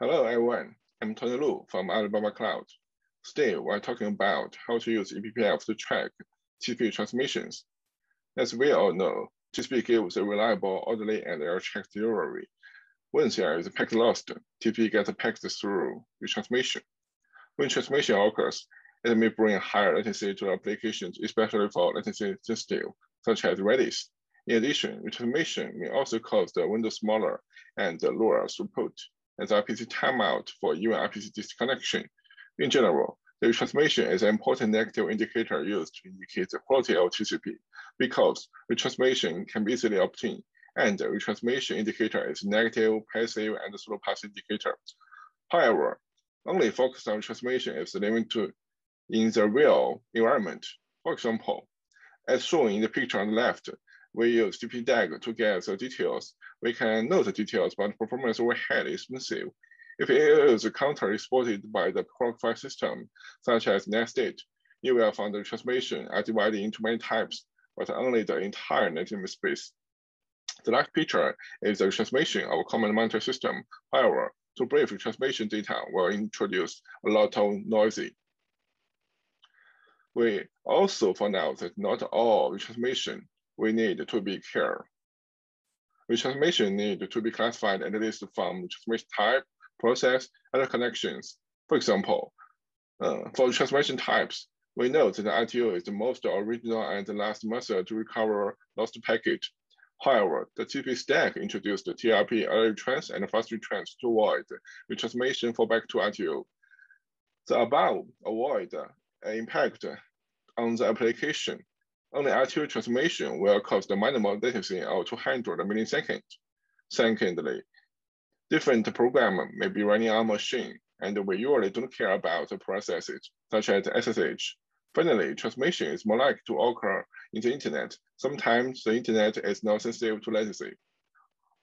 Hello, everyone. I'm Tony Lu from Alibaba Cloud. Today, we're talking about how to use eBPF to track TCP transmissions. As we all know, TCP gives a reliable, orderly, and error-checked delivery. When there is a packet lost, TCP gets a packet through retransmission. When transmission occurs, it may bring higher latency to applications, especially for latency sensitive, such as Redis. In addition, retransmission may also cause the window smaller and lower throughput as RPC timeout for even RPC disconnection. In general, the retransmission is an important negative indicator used to indicate the quality of TCP because retransmission can be easily obtained and the retransmission indicator is negative, passive, and slow path indicator. However, only focus on transmission is limited in the real environment. For example, as shown in the picture on the left, we use DPDAG to get the details. We can know the details, but performance overhead is massive. If it is counter exported by the clock system, such as netstat, you will find the transmission are divided into many types, but only the entire native space. The last picture is the transmission of a command monitor system. However, to brief transmission data will introduce a lot of noisy. We also found out that not all transmission we need to be care. Retransmission need to be classified at least from transmission type, process, and connections. For example, uh, for transmission types, we know that the RTO is the most original and the last method to recover lost packet. However, the TCP stack introduced the TLP early trans and fast retrans to avoid retransmission for back to RTO. The above avoid an impact on the application only RTO transmission will cost the minimal latency of 200 milliseconds. Secondly, different program may be running on machine, and we usually don't care about the processes, such as SSH. Finally, transmission is more likely to occur in the internet. Sometimes the internet is not sensitive to latency.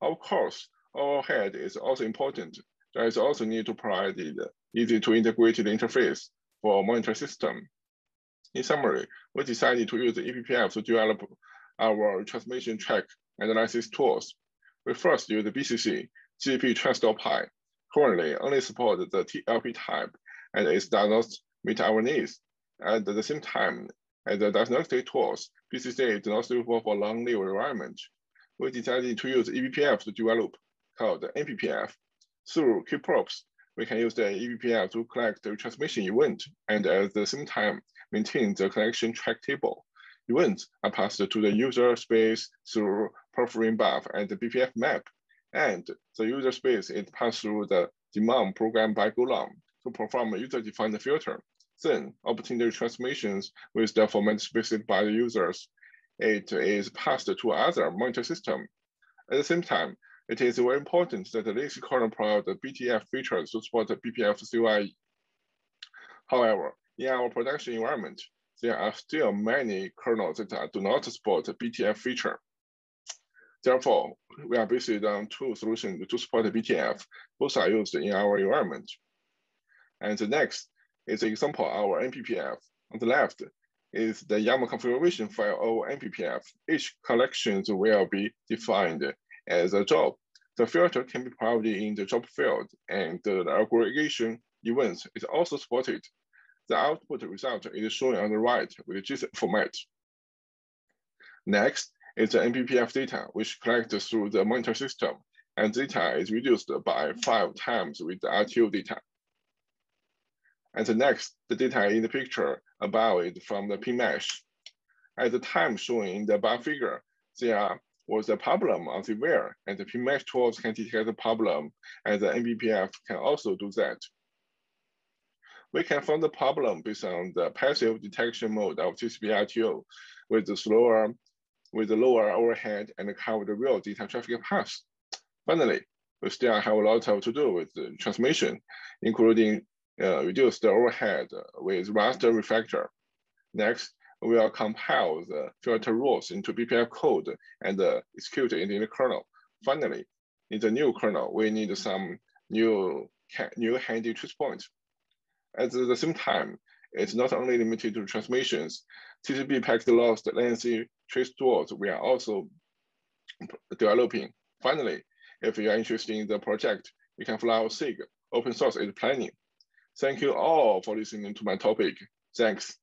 Of course, overhead is also important. There is also need to provide easy to integrated interface for a monitor system in summary, we decided to use the eBPF to develop our transmission track analysis tools. We first used the BCC TCP Transtore Pi. Currently, only support the TLP type, and it does not meet our needs. At the same time, as the diagnostic tools, BCC is not suitable for long-lived environment. We decided to use eBPF to develop called MPPF. Through kprobes, we can use the eBPF to collect the transmission event and at the same time maintain the connection track table. Events are passed to the user space through perforating buff and the BPF map, and the user space is passed through the daemon program by Golang to perform a user-defined filter. Then obtain the transmissions with the format specified by the users. It is passed to other monitor system. At the same time, it is very important that the kernel provide the BTF features to support the BPF CO-RE. However, in our production environment, there are still many kernels that do not support the BTF feature. Therefore, we are based on two solutions to support BTF. Both are used in our environment. And the next is an example of our MPPF. On the left is the YAML configuration file of MPPF. Each collection will be defined as a job. The filter can be provided in the job field, and the aggregation events is also supported the output result is shown on the right with JSON format. Next is the MPPF data, which collects through the monitor system, and data is reduced by five times with the RTO data. And the next, the data in the picture above is from the PMesh. At the time shown in the bar figure, there was a problem on the where, and the PMesh tools can detect the problem, and the MPPF can also do that we can find the problem based on the passive detection mode of TCP RTO with the slower, with the lower overhead and cover the real data traffic paths. Finally, we still have a lot of to do with the transmission, including uh, reduce the overhead with raster refactor. Next, we will compile the filter rules into BPF code and uh, execute it in the kernel. Finally, in the new kernel, we need some new, new handy trace points at the same time, it's not only limited to transmissions. TCP packet loss latency trace tools we are also developing. Finally, if you are interested in the project, you can follow SIG open source is planning. Thank you all for listening to my topic. Thanks.